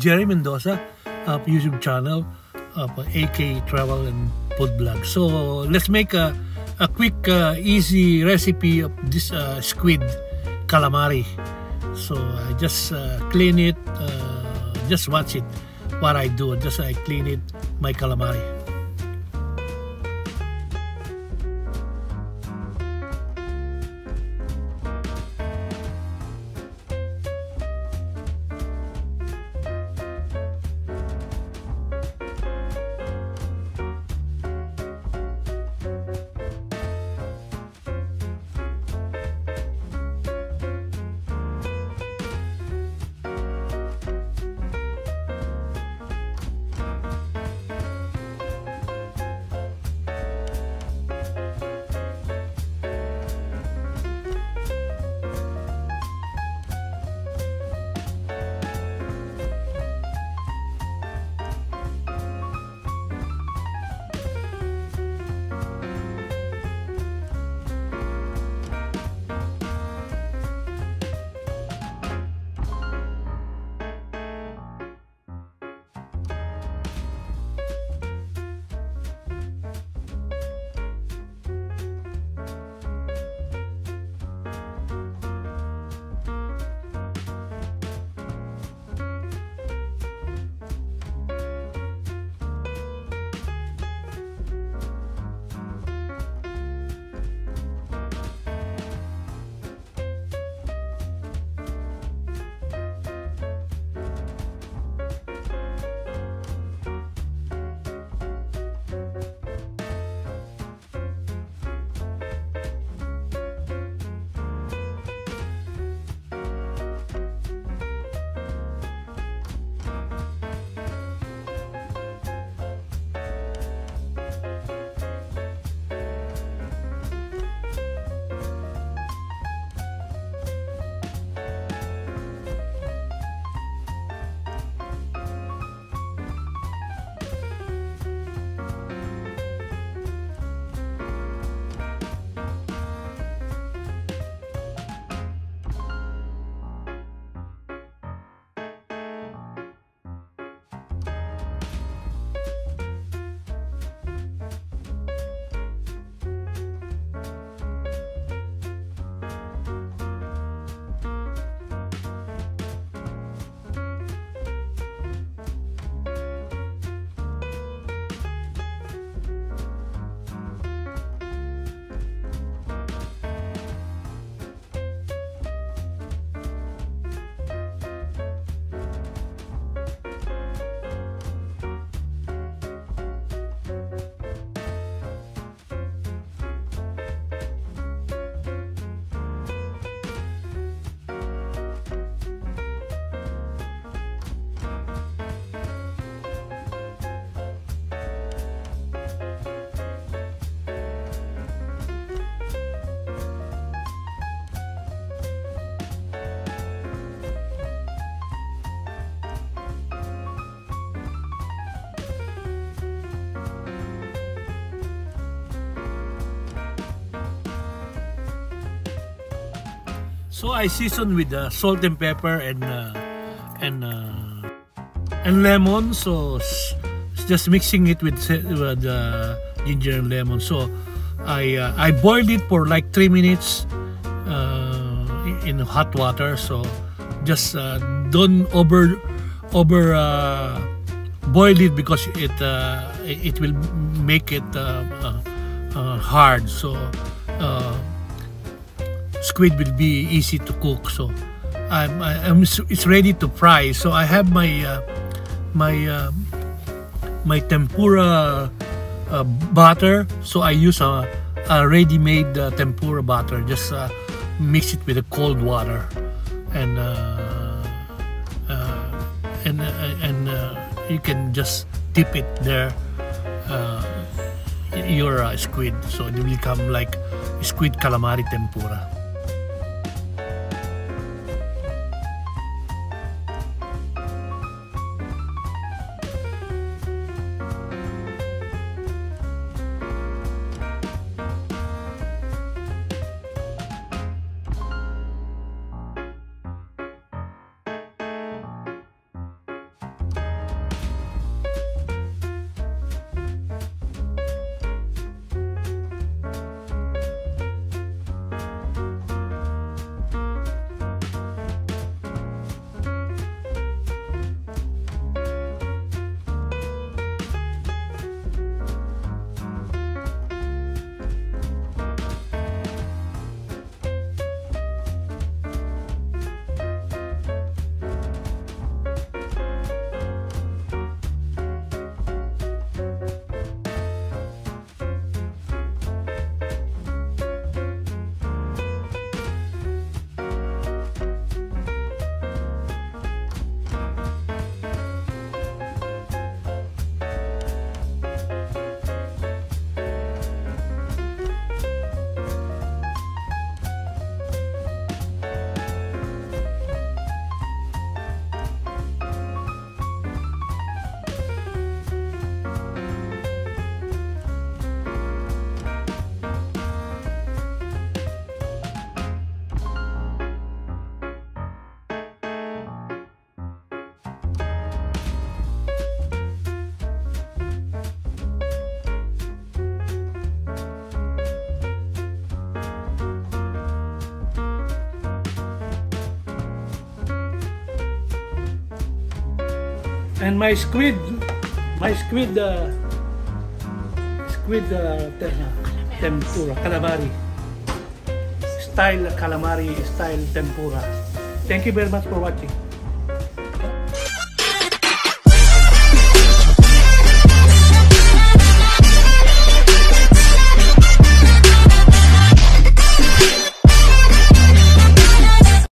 Jerry Mendoza of YouTube channel of 8K Travel and Food Vlog. So let's make a, a quick, uh, easy recipe of this uh, squid calamari. So I just uh, clean it, uh, just watch it, what I do, just I clean it, my calamari. So I season with uh, salt and pepper and uh, and uh, and lemon. So just mixing it with the ginger and lemon. So I uh, I boiled it for like three minutes uh, in hot water. So just uh, don't over over boil it because it it will make it hard. So squid will be easy to cook. So I'm, I'm it's ready to fry. So I have my uh, my uh, my tempura uh, batter. So I use a, a ready-made uh, tempura batter. Just uh, mix it with the cold water, and uh, and and you can just dip it there. your squid, so it will become like squid calamari tempura. And my squid, my squid, uh, squid uh, te- tempura, calamari. Style calamari, style tempura. Thank you very much for watching.